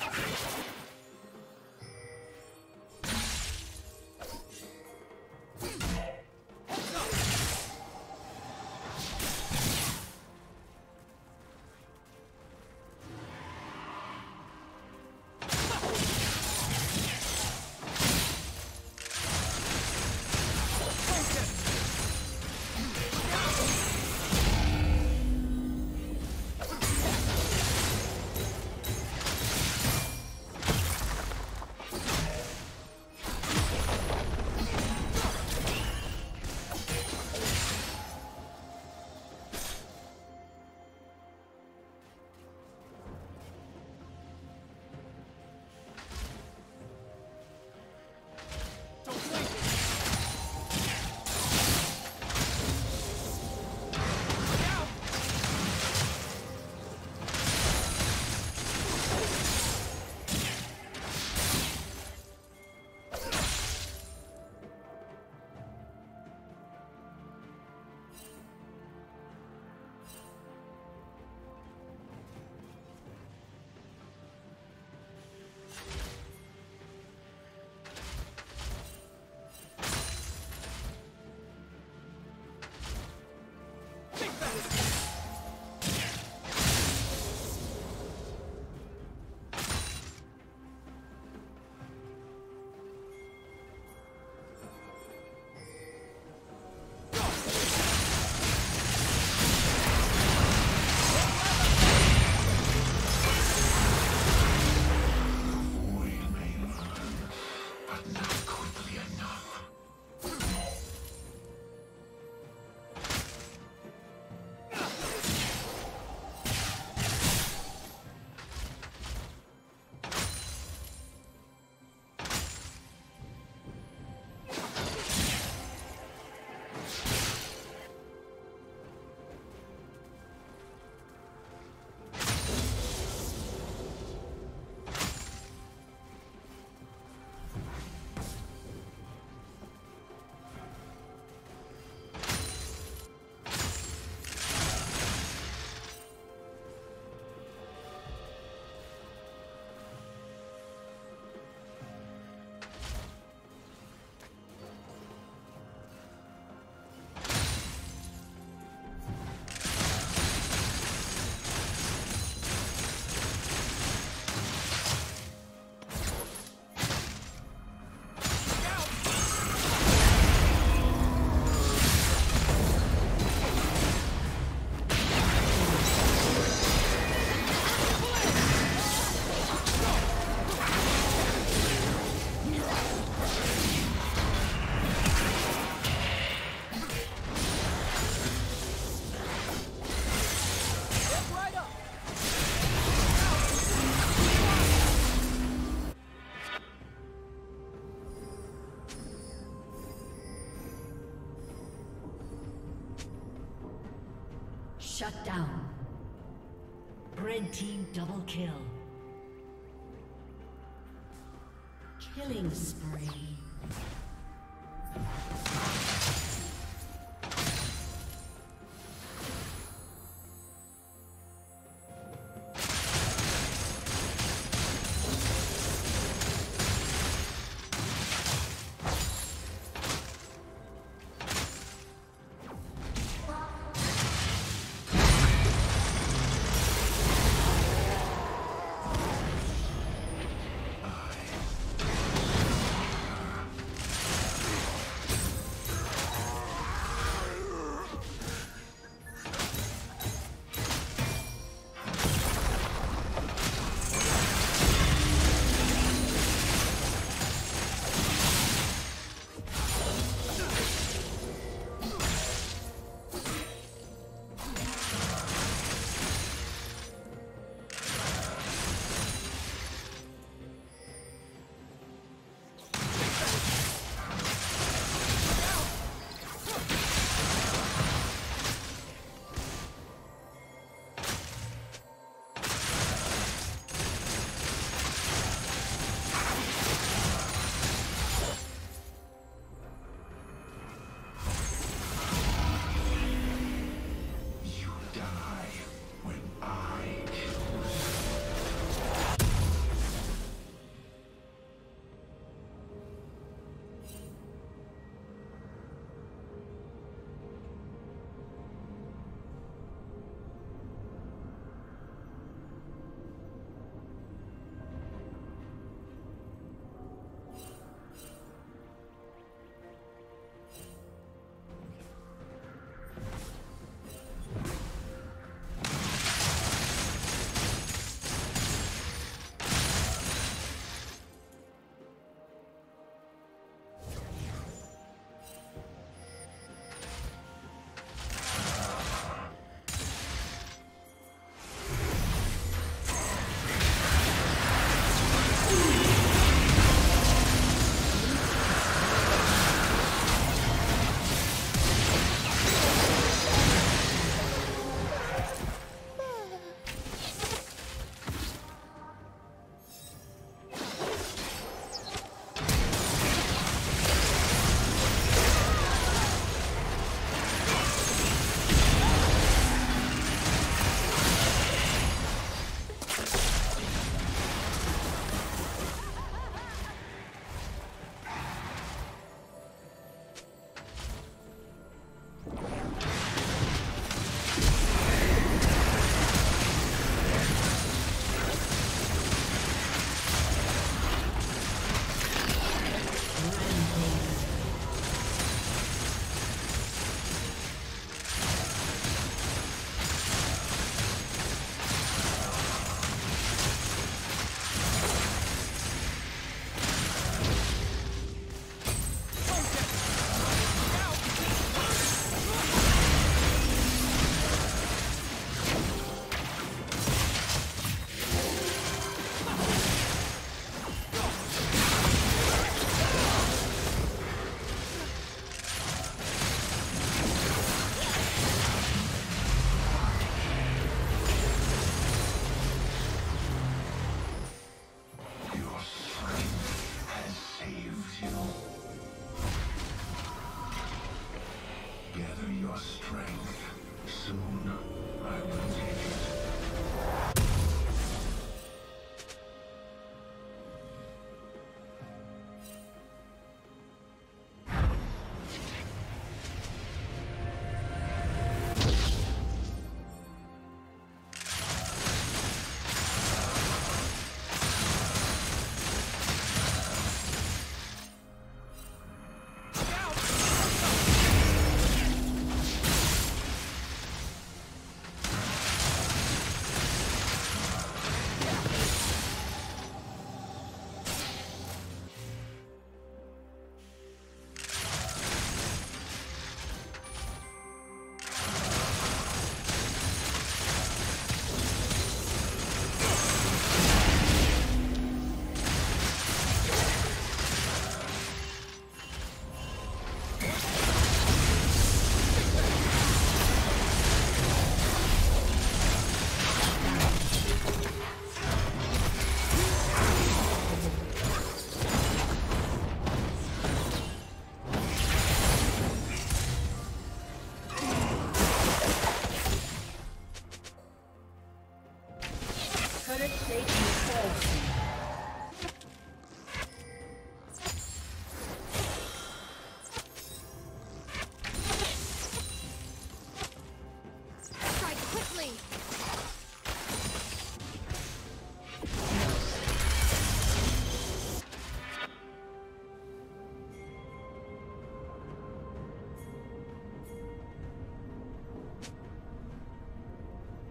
Let's go. Down. Red team double kill. Killing spree.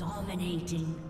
Dominating.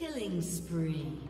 Killing spree.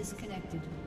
Disconnected.